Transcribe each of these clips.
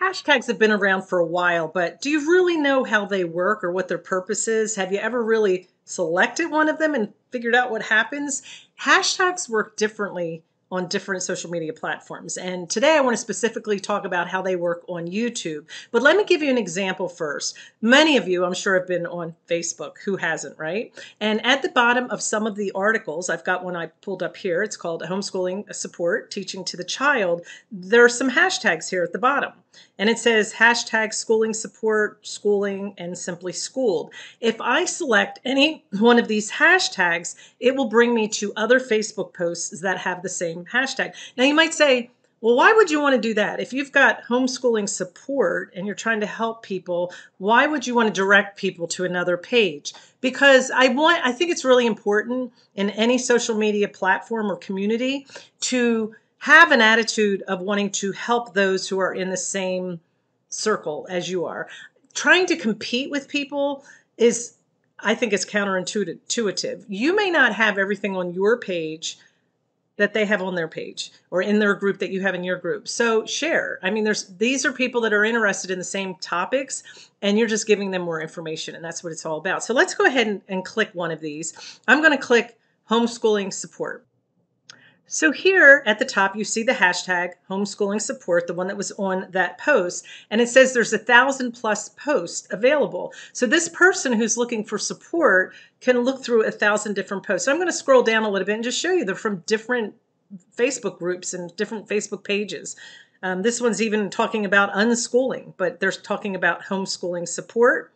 Hashtags have been around for a while, but do you really know how they work or what their purpose is? Have you ever really selected one of them and figured out what happens? Hashtags work differently on different social media platforms. And today I want to specifically talk about how they work on YouTube. But let me give you an example first. Many of you, I'm sure, have been on Facebook. Who hasn't, right? And at the bottom of some of the articles, I've got one I pulled up here. It's called Homeschooling Support, Teaching to the Child. There are some hashtags here at the bottom. And it says hashtag schooling support, schooling, and simply schooled. If I select any one of these hashtags, it will bring me to other Facebook posts that have the same hashtag. Now you might say, well, why would you want to do that? If you've got homeschooling support and you're trying to help people, why would you want to direct people to another page? Because I want I think it's really important in any social media platform or community to have an attitude of wanting to help those who are in the same circle as you are. Trying to compete with people is I think it's counterintuitive. You may not have everything on your page that they have on their page or in their group that you have in your group. So share. I mean, there's these are people that are interested in the same topics and you're just giving them more information and that's what it's all about. So let's go ahead and, and click one of these. I'm going to click homeschooling support. So here at the top, you see the hashtag homeschooling support, the one that was on that post, and it says there's a thousand plus posts available. So this person who's looking for support can look through a thousand different posts. So I'm going to scroll down a little bit and just show you they're from different Facebook groups and different Facebook pages. Um, this one's even talking about unschooling, but they're talking about homeschooling support.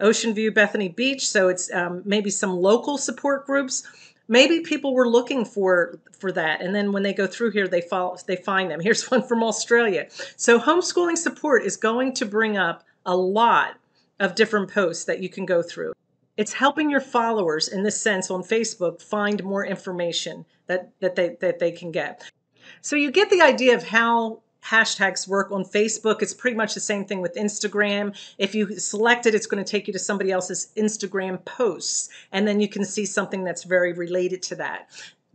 Ocean View, Bethany Beach, so it's um, maybe some local support groups maybe people were looking for for that and then when they go through here they follow they find them. Here's one from australia. So homeschooling support is going to bring up a lot of different posts that you can go through. It's helping your followers in this sense on facebook find more information that that they that they can get. So you get the idea of how hashtags work on Facebook. It's pretty much the same thing with Instagram. If you select it, it's going to take you to somebody else's Instagram posts, and then you can see something that's very related to that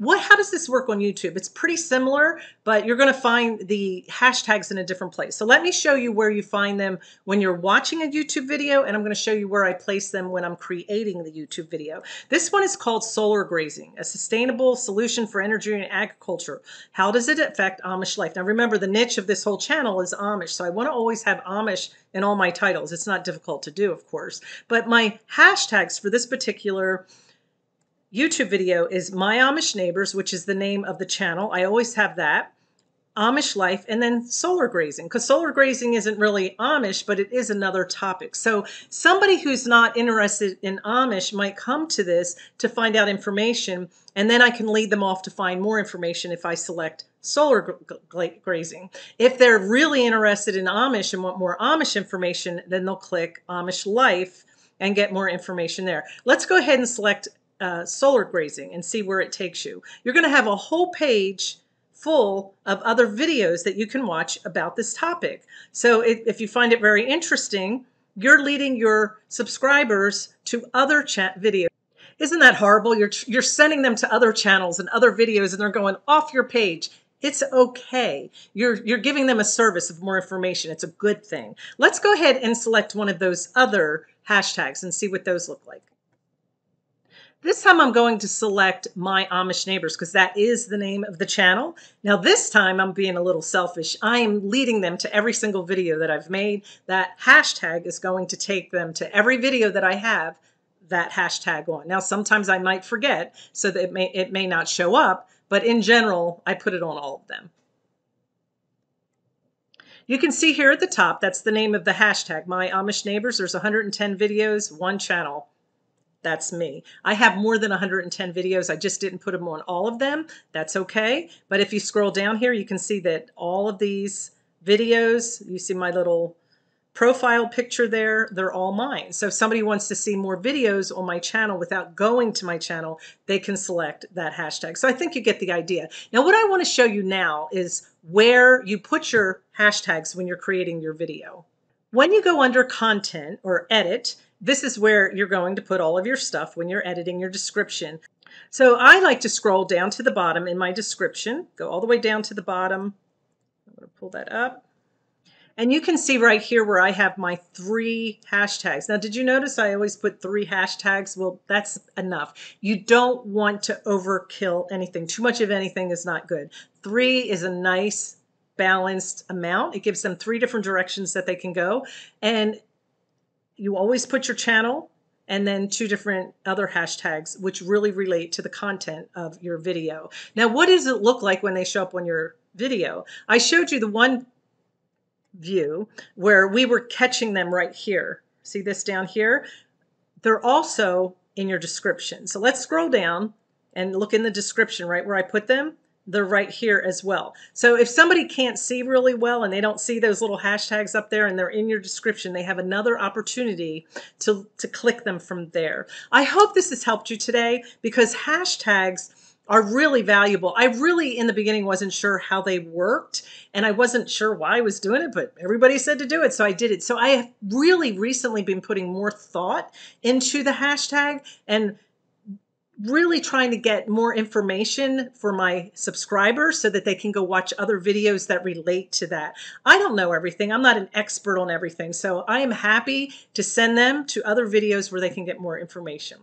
what how does this work on YouTube? It's pretty similar, but you're going to find the hashtags in a different place. So let me show you where you find them when you're watching a YouTube video, and I'm going to show you where I place them when I'm creating the YouTube video. This one is called Solar Grazing, a sustainable solution for energy and agriculture. How does it affect Amish life? Now remember, the niche of this whole channel is Amish, so I want to always have Amish in all my titles. It's not difficult to do, of course, but my hashtags for this particular YouTube video is My Amish Neighbors, which is the name of the channel. I always have that. Amish life and then solar grazing because solar grazing isn't really Amish, but it is another topic. So somebody who's not interested in Amish might come to this to find out information, and then I can lead them off to find more information if I select solar grazing. If they're really interested in Amish and want more Amish information, then they'll click Amish life and get more information there. Let's go ahead and select uh, solar grazing and see where it takes you. You're going to have a whole page full of other videos that you can watch about this topic. So if, if you find it very interesting, you're leading your subscribers to other chat videos. Isn't that horrible? You're, you're sending them to other channels and other videos and they're going off your page. It's okay. You're, you're giving them a service of more information. It's a good thing. Let's go ahead and select one of those other hashtags and see what those look like. This time I'm going to select My Amish Neighbors because that is the name of the channel. Now this time I'm being a little selfish. I am leading them to every single video that I've made. That hashtag is going to take them to every video that I have that hashtag on. Now sometimes I might forget so that it may, it may not show up, but in general I put it on all of them. You can see here at the top, that's the name of the hashtag, My Amish Neighbors. There's 110 videos, one channel. That's me. I have more than 110 videos. I just didn't put them on all of them. That's okay. But if you scroll down here, you can see that all of these videos, you see my little profile picture there, they're all mine. So if somebody wants to see more videos on my channel without going to my channel, they can select that hashtag. So I think you get the idea. Now what I want to show you now is where you put your hashtags when you're creating your video. When you go under content or edit, this is where you're going to put all of your stuff when you're editing your description. So I like to scroll down to the bottom in my description, go all the way down to the bottom. I'm going to pull that up. And you can see right here where I have my three hashtags. Now, did you notice I always put three hashtags? Well, that's enough. You don't want to overkill anything. Too much of anything is not good. Three is a nice balanced amount. It gives them three different directions that they can go. And you always put your channel and then two different other hashtags which really relate to the content of your video. Now, what does it look like when they show up on your video? I showed you the one view where we were catching them right here. See this down here? They're also in your description. So let's scroll down and look in the description right where I put them they're right here as well. So if somebody can't see really well and they don't see those little hashtags up there and they're in your description, they have another opportunity to, to click them from there. I hope this has helped you today because hashtags are really valuable. I really, in the beginning, wasn't sure how they worked and I wasn't sure why I was doing it, but everybody said to do it, so I did it. So I have really recently been putting more thought into the hashtag and really trying to get more information for my subscribers so that they can go watch other videos that relate to that. I don't know everything. I'm not an expert on everything. So I am happy to send them to other videos where they can get more information.